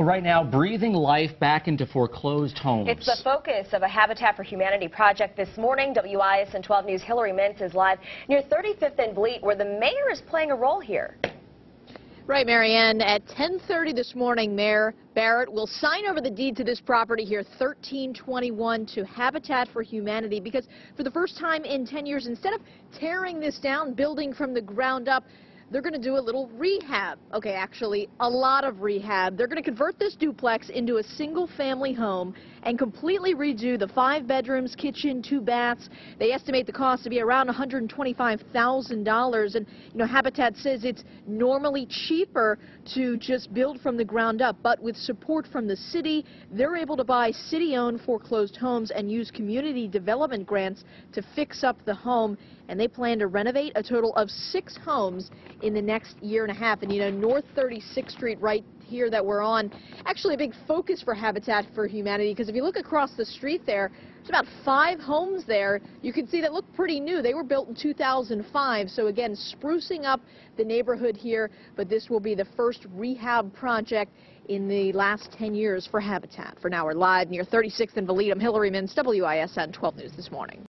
Well, right now, breathing life back into foreclosed homes. It's the focus of a Habitat for Humanity project this morning. WISN 12 News Hillary Mintz is live near 35th and Vliet, where the mayor is playing a role here. Right, Marianne. At 10:30 this morning, Mayor Barrett will sign over the deed to this property here, 1321, to Habitat for Humanity, because for the first time in 10 years, instead of tearing this down, building from the ground up, they're going to do a little rehab. Okay, actually, a lot of rehab. They're going to convert this duplex into a single-family home and completely redo the five bedrooms, kitchen, two baths. They estimate the cost to be around $125,000. And, you know, Habitat says it's normally cheaper to just build from the ground up. But with support from the city, they're able to buy city-owned foreclosed homes and use community development grants to fix up the home. And they plan to renovate a total of six homes in the next year and a half. And, you know, North 36th Street right here that we're on, actually a big focus for Habitat for Humanity because if you look across the street there, there's about five homes there. You can see that look pretty new. They were built in 2005. So again, sprucing up the neighborhood here, but this will be the first rehab project in the last 10 years for Habitat. For now, we're live near 36th and Validum. Hillary Mintz, WISN 12 News this morning.